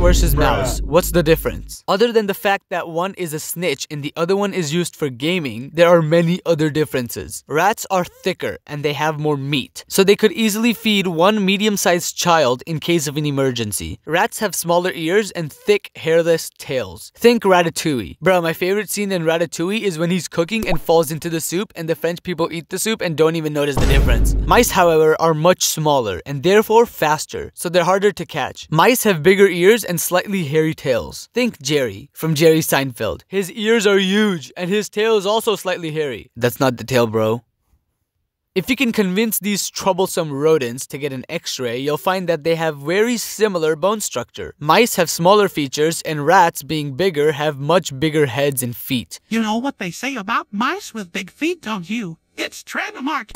versus mouse. What's the difference? Other than the fact that one is a snitch and the other one is used for gaming, there are many other differences. Rats are thicker and they have more meat, so they could easily feed one medium-sized child in case of an emergency. Rats have smaller ears and thick, hairless tails. Think Ratatouille. Bro, my favorite scene in Ratatouille is when he's cooking and falls into the soup and the French people eat the soup and don't even notice the difference. Mice, however, are much smaller and therefore faster, so they're harder to catch. Mice have bigger ears and slightly hairy tails. Think Jerry from Jerry Seinfeld. His ears are huge and his tail is also slightly hairy. That's not the tail, bro. If you can convince these troublesome rodents to get an x-ray, you'll find that they have very similar bone structure. Mice have smaller features and rats, being bigger, have much bigger heads and feet. You know what they say about mice with big feet, don't you? It's trademark.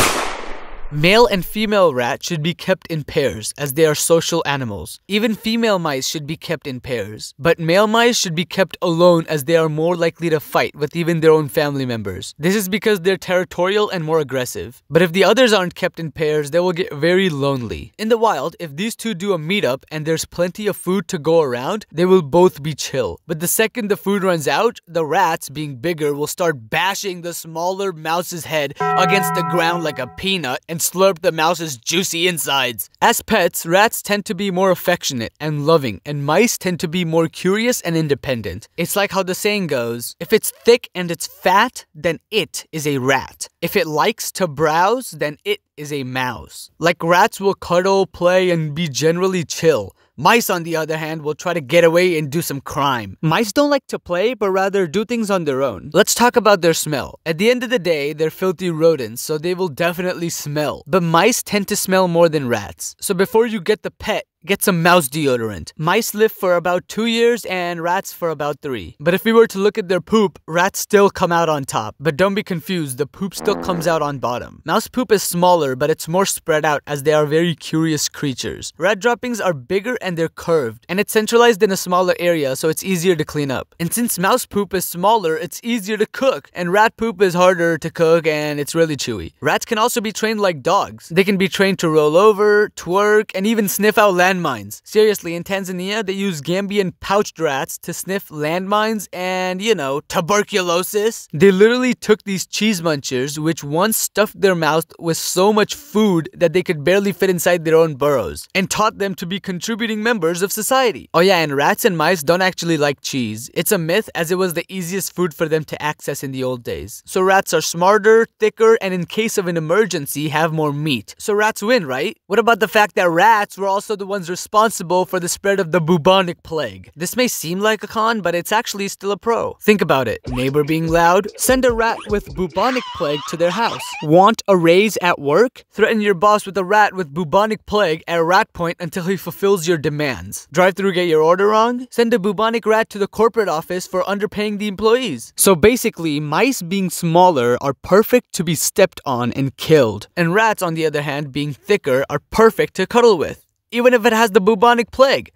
Male and female rats should be kept in pairs as they are social animals. Even female mice should be kept in pairs, but male mice should be kept alone as they are more likely to fight with even their own family members. This is because they're territorial and more aggressive. But if the others aren't kept in pairs, they will get very lonely. In the wild, if these two do a meetup and there's plenty of food to go around, they will both be chill. But the second the food runs out, the rats, being bigger, will start bashing the smaller mouse's head against the ground like a peanut and slurp the mouse's juicy insides. As pets, rats tend to be more affectionate and loving, and mice tend to be more curious and independent. It's like how the saying goes if it's thick and it's fat, then it is a rat. If it likes to browse, then it is a mouse. Like rats will cuddle, play, and be generally chill. Mice, on the other hand, will try to get away and do some crime. Mice don't like to play, but rather do things on their own. Let's talk about their smell. At the end of the day, they're filthy rodents, so they will definitely smell. But mice tend to smell more than rats. So before you get the pet, get some mouse deodorant. Mice live for about two years and rats for about three. But if we were to look at their poop, rats still come out on top. But don't be confused, the poop still comes out on bottom. Mouse poop is smaller, but it's more spread out as they are very curious creatures. Rat droppings are bigger and they're curved, and it's centralized in a smaller area so it's easier to clean up. And since mouse poop is smaller, it's easier to cook, and rat poop is harder to cook and it's really chewy. Rats can also be trained like dogs. They can be trained to roll over, twerk, and even sniff out landmines. Seriously, in Tanzania, they use Gambian pouched rats to sniff landmines and, you know, tuberculosis. They literally took these cheese munchers, which once stuffed their mouth with so much food that they could barely fit inside their own burrows, and taught them to be contributing members of society. Oh yeah, and rats and mice don't actually like cheese. It's a myth as it was the easiest food for them to access in the old days. So rats are smarter, thicker, and in case of an emergency, have more meat. So rats win, right? What about the fact that rats were also the ones responsible for the spread of the bubonic plague? This may seem like a con, but it's actually still a pro. Think about it. Neighbor being loud? Send a rat with bubonic plague to their house. Want a raise at work? Threaten your boss with a rat with bubonic plague at rat point until he fulfills your demands. Drive through get your order wrong? Send a bubonic rat to the corporate office for underpaying the employees. So basically, mice being smaller are perfect to be stepped on and killed, and rats, on the other hand, being thicker, are perfect to cuddle with even if it has the bubonic plague.